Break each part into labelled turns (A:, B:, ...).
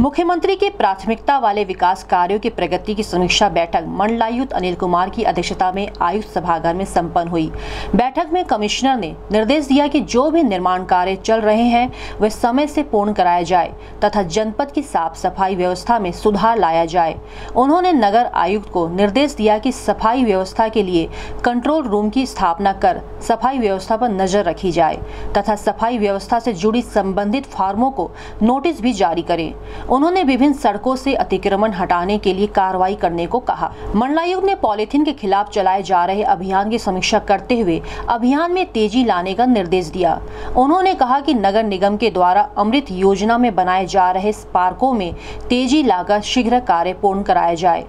A: मुख्यमंत्री की प्राथमिकता वाले विकास कार्यों की प्रगति की समीक्षा बैठक मंडलायुक्त अनिल कुमार की अध्यक्षता में आयुक्त सभागार में संपन्न हुई। बैठक में कमिश्नर ने निर्देश दिया कि जो भी निर्माण कार्य चल रहे हैं, वे समय से पूर्ण कराया जाए तथा जनपद की साफ़ सफ़ाई व्यवस्था में सुधार लाया जाए। उन्होंने नगर आयुक्त को निर्देश दिया कि सफ़ाई व्यवस्था के लिए कंट्रोल रूम की स्थापना कर सफ़ाई व्यवस्था पर नज़र रखी जाए तथा सफ़ाई व्यवस्था से जुड़ी संबंधित फार्मों को नोटिस भी जारी करें। उन्होंने विभिन्न सड़कों से अतिक्रमण हटाने के लिए कार्रवाई करने को कहा। मंडलायुक्त ने पॉलिथीन के खिलाफ चलाए जा रहे अभियान की समीक्षा करते हुए अभियान में तेज़ी लाने का निर्देश दिया। उन्होंने कहा कि नगर निगम के द्वारा अमृत योजना में बनाए जा रहे पार्कों में तेज़ी लाकर शीघ्र कार्य पूर्ण कराया जाए।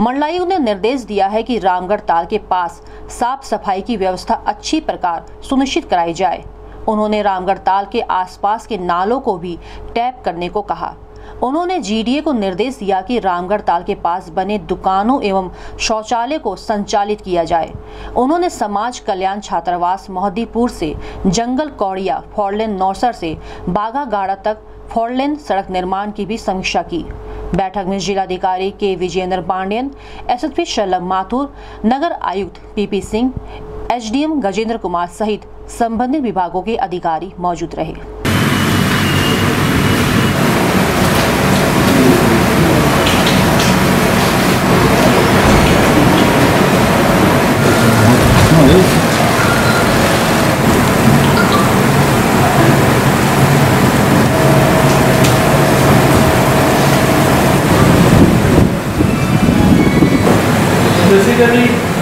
A: मंडलायुक्त ने निर्देश दिया है कि रामगढ़ ताल के पास साफ़ सफ़ाई की व्यवस्था अच्छी प्रकार सुनिश्चित कराई जाए। उन्होंने रामगढ़ ताल के आसपास के नालों को भी टैप करने को कहा। उन्होंने जीडीए को निर्देश दिया कि रामगढ़ ताल के पास बने दुकानों एवं शौचालय को संचालित किया जाए। उन्होंने समाज कल्याण छात्रावास, मोहद्दीपुर से जंगल कौड़िया, फोरलेन नौसर से बागा गाड़ा तक फोरलेन सड़क निर्माण की भी समीक्षा की। बैठक में जिलाधिकारी के विजेंद्र पांडेयन एसएसपी शलभ माथुर, नगर आयुक्त पीपी सिंह एसडीएम गजेंद्र कुमार सहित संबंधित विभागों के अधिकारी मौजूद रहे।
B: बेसिकली